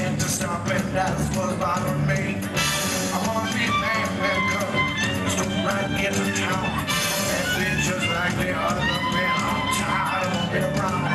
had to stop and that's what bothered me. I wanna be man because there's no right in town. And bitches like the other man, I'm tired of them around.